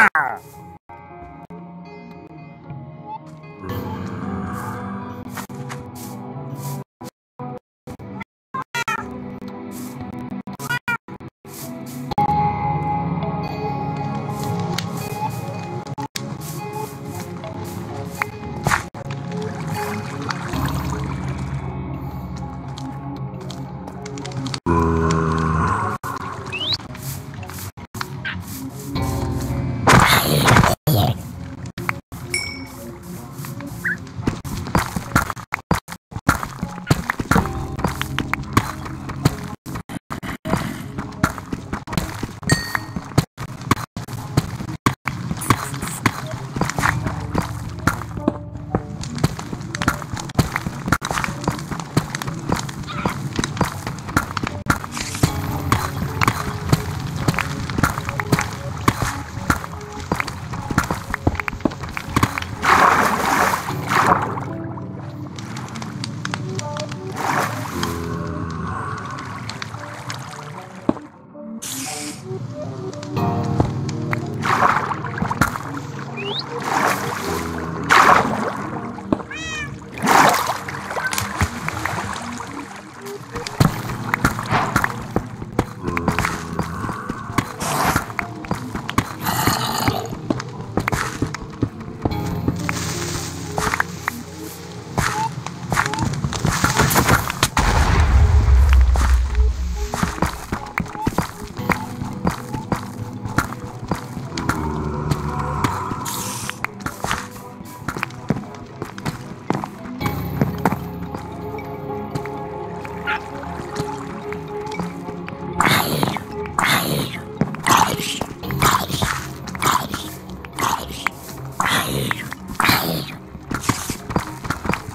Ah!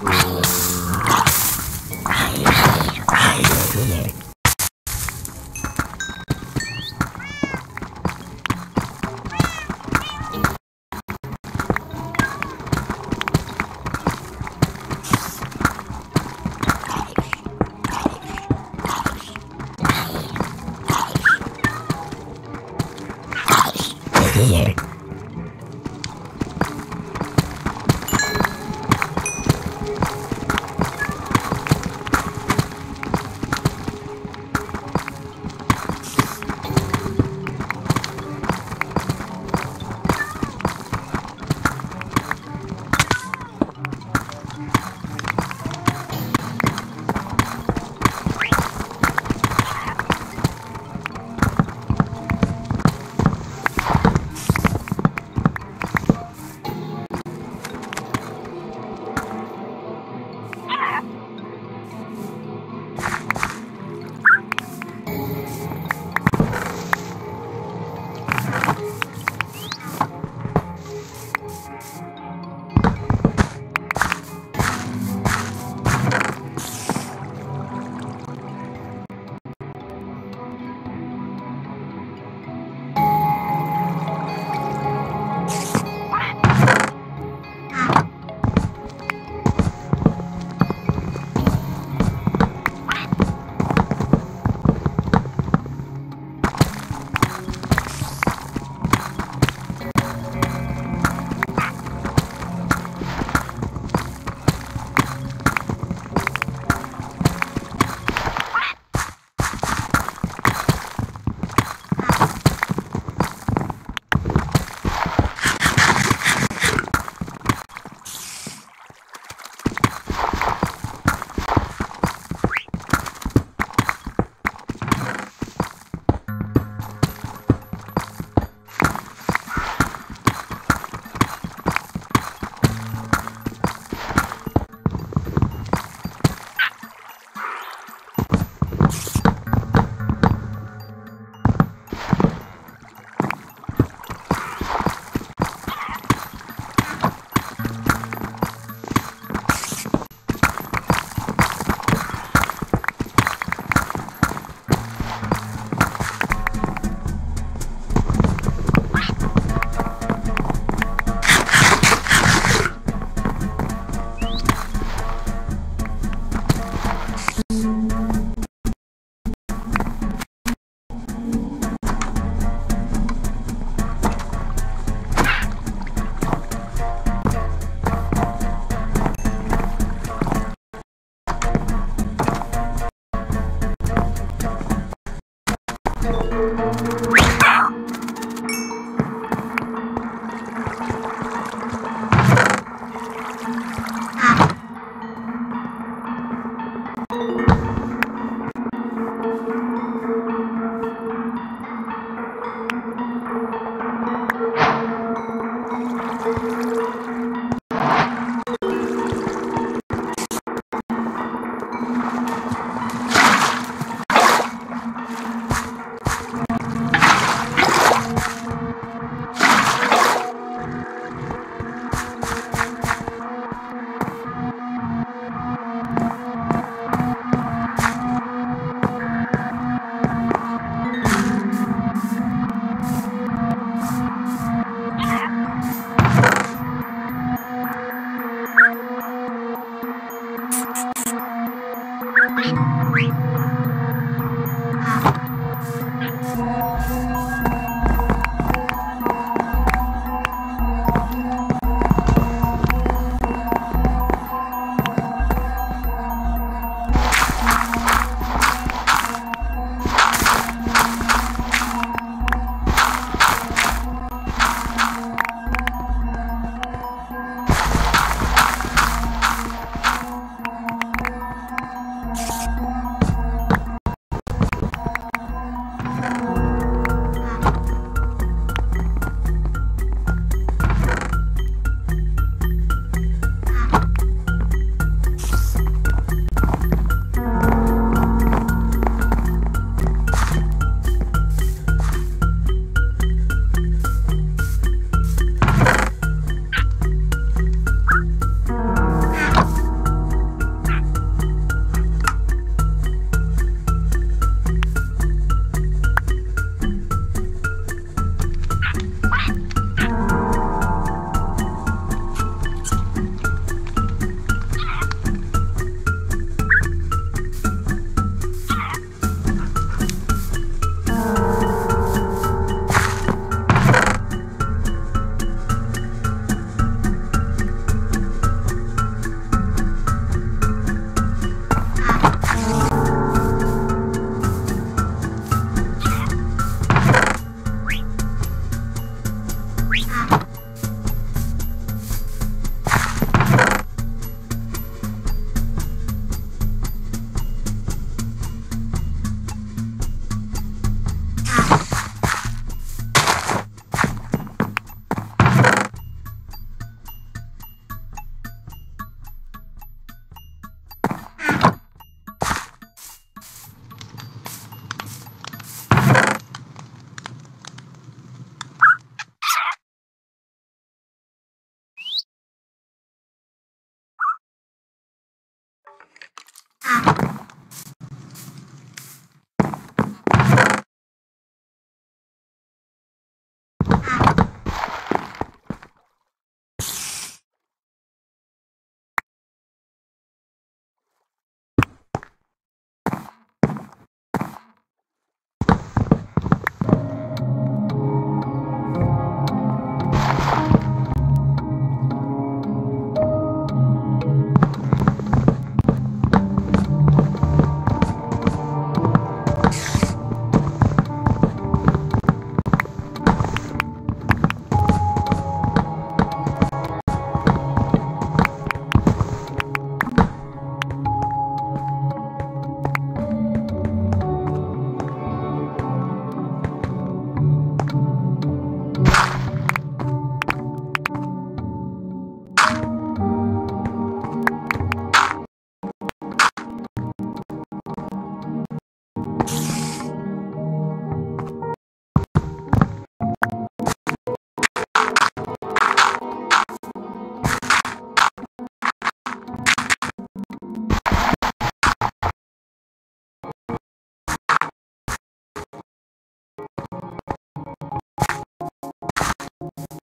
Wow. You